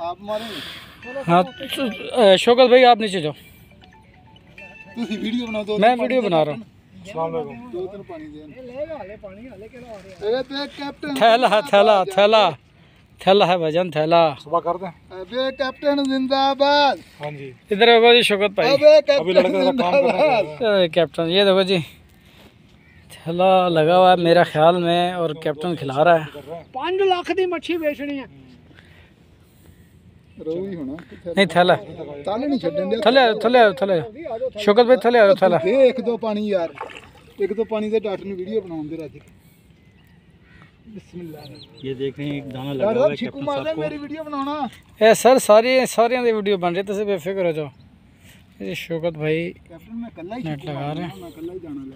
आप हाँ तो, शोकत भाई आप नीचे जाओ। वीडियो बनाओ मैं वीडियो बना रहा हूँ। थैला कैप्टन ये देखो जी। थैला लगा हुआ है मेरा ख्याल में और कैप्टन खिला रहा है। पाँच लाख की मच्छी बेचनी है। ਰੋਈ ਹੋਣਾ नहीं थैला ਤਾਲੇ ਨਹੀਂ ਛੱਡਣ ਦੇ थले आओ, थले आओ, थले आओ। शौकत भाई थले आओ थैला ਦੇ ਇੱਕ ਦੋ ਪਾਣੀ ਯਾਰ ਇੱਕ ਦੋ ਪਾਣੀ ਦੇ ਡਾਕਟਰ ਨੂੰ ਵੀਡੀਓ ਬਣਾਉਣ ਦੇ ਰਾਜੀ ਬਿਸਮਿਲ੍ਲਾਹ ये देख रहे हैं एक दाना लगा ਯਾਰ हुआ है ਛਿੱਕੂ कैप्टन ਮਾਰ साहब ਦੇ को ਮੇਰੀ ਵੀਡੀਓ ਬਣਾਉਣਾ ए सर सारी सारियां दी वीडियो बन रही है तुम बेफिक्र हो जाओ ये शौकत भाई ਕੈਪਟਨ ਮੈਂ ਕੱਲਾ ਹੀ नेट ਛਿੱਕੂ लगा रहे ਮਾਰਨਾ, ਮੈਂ ਕੱਲਾ ਹੀ ਜਾਣਾ ਲੈ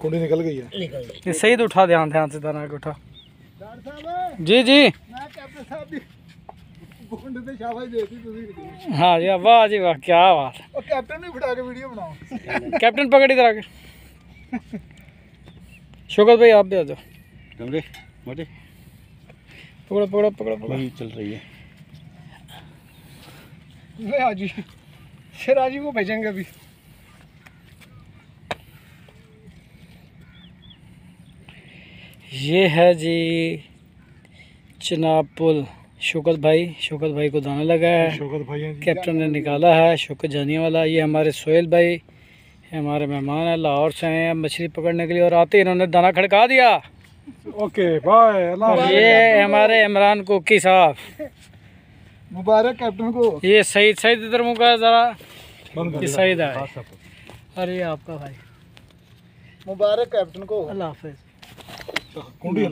कुंडी निकल गई है निकल गई ये सही तो उठा ध्यान ध्यान से दाना उठा जी जी हाँ जी वाह जी वाह क्या बात कैप्टन भी के वीडियो बनाओ कैप्टन पकड़ इधर आके भाई आप भी आ जाओ मोटे पकड़ो पकड़ो पकड़ो पकड़ो चल रही है आजी फिर आजी वो भेजेंगे अभी ये है जी चनाब पुल शौकत भाई शौकत भाई को दाना लगा है। शौकत भाई कैप्टन ने निकाला है शौकत जानिया वाला ये हमारे सोहेल भाई हमारे मेहमान हैं लाहौर से हैं मछली पकड़ने के लिए और आते ही। इन्होंने दाना खड़का दिया। ओके बाय ये हमारे इमरान कोकी साहब। मुबारक कैप्टन को। ये सईद सईद इधर मुँह का ज़रा। सईद है। अरे आपका भाई। मुबारक कैप्टन को। अल्लाह हाफिज़। कुंडी